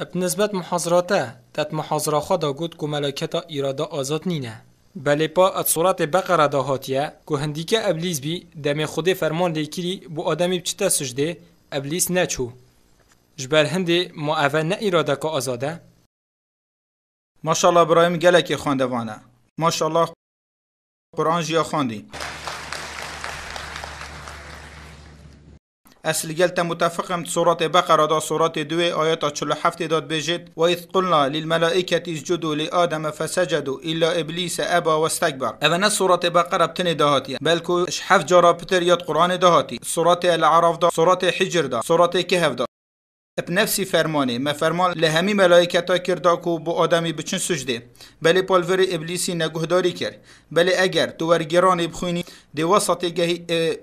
اب نسبت محاضراته تت محاضره خدا گوت کو ملکتا اراده آزاد نینه بلی پا ات صورت بقره دا هاتیه کو هندیکه ابلیس بی دم خود فرمان لیکیری بو آدمی بچتا سجده ابلیس نچو جبر هندی ما اوه نه اراده که آزاده ماشالله برایم گلکی خانده وانه ماشالله قرآن جیا خاندی اصل قلت متفقم سورة بقرة دا سورة دوي آيات 47 داد بجد وإذ قلنا للملائكة اسجدوا لآدم فسجدوا إلا إبليس أبى واستكبر. أبنا سورة بقرة بتني دهاتي. بلكو حف جرا بتر يد قرآن دهاتي. سورة العراف دا سورة حجر دا سورة كهف دا بنفسی فرمانه ما فرمان لهمی ملائکتا کردا کو بو آدمی بچن سجده بله پالور ابلیسی نگهداری کرد بله اگر تو ورگران بخونی دی وسط گهی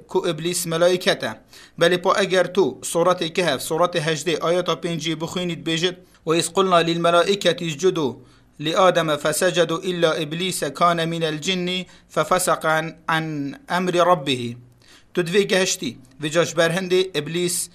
کو ابلیس ملائکتا بله پا اگر تو صورت کهف صورت هجده آیات پنجی بخونید بجد و از قلنا للملائکت اسجدوا لآدم فسجدوا إلا إبليس كان من الجن ففسق عن, عن أمر ربه تدوي جهشتي وجاش برهندي إبليس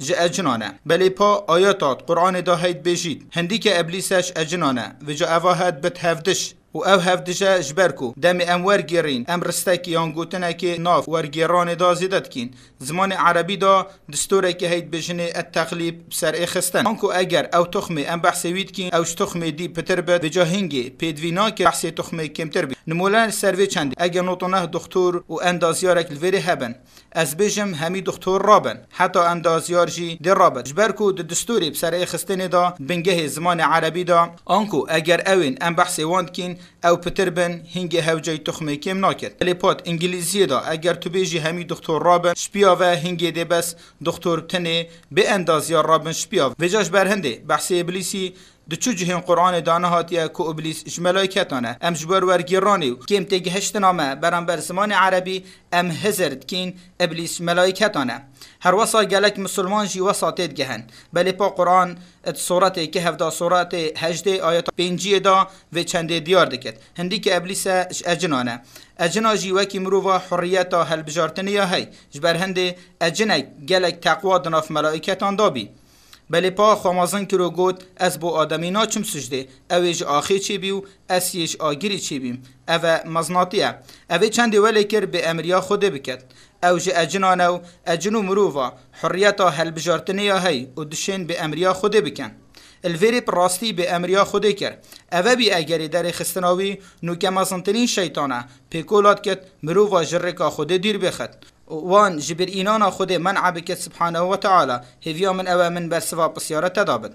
جه اجنانه. بلی پا آیاتات قرآن دا هید بجید. هندی که ابلیسش اجنانه. و جا اوه هد بت هفدش و أو هفدجه جبرکو دم ام ورگیرین ام رستکی یان گوتنه که ناف ورگیران دا زیدت کین زمان عربی دا دستوره که هید بجنه التقلیب بسر اخستن آنکو اگر أو تخمه ام بحثوید کین اوش تخمه دی پتر بد بجا هنگی پیدوینا که بحث تخمه کمتر بی. نمولان سروی چند اگر نوتونه دکتور و اندازیارک الوری هبن از بجم همی دکتور رابن حتی اندازیار جی دی رابن جبرکو د دستوری بسر اخستن دا بنگه زمان عربی دا. آنکو اگر اوین ام بحث واند کین او پتر بن هنگی هوجای تخمه کم ناکد ولی پات انگلیزی دا اگر تو بیجی همی دکتر رابن شپیا و هنگی دی بس دکتر تنه به اندازیار رابن شپیا وجاش برهنده بحث ابلیسی د چو جهین قرآن دانه هاتیه که ابلیس اش ملائکتانه ام جبر ورگیرانی کم تگی هشت نامه برام بر زمان عربی ام هزرد کین ابلیس ملائکتانه هر وصا گلک مسلمان جی وصا تید گهن بلی پا قرآن ات صورت که هفدا صورت هجده آیت پنجی دا و چنده دیار دکت هندی که ابلیس اجنانه اجنا جی وکی مروفا حریتا هل بجارتنی یا هی جبر هنده اجنه گلک تقوا دناف ملائکتان دابی بلی پا خوامازن که رو گوت از بو آدمینا چم سجده. اویج آخی چی بیو اس یش آگیری چی بیم. او مزناتیه. اوی چند ولی کر به امریا خود بکد او جه اجنان او اجنو مروفا. حریتا هل بجارتنی هی و دشین به امریا خود بکن. الفيري براستي بأمريا خودي كر أفا بي أجري داري خستناوي نو كما سنتنين شيطانا بيكولات كت مروفا جرقا خودي دير بخت. وان جبر إينانا خده منع بك سبحانه وتعالى هذيا من أوا من بسوا بسيارة تدابن.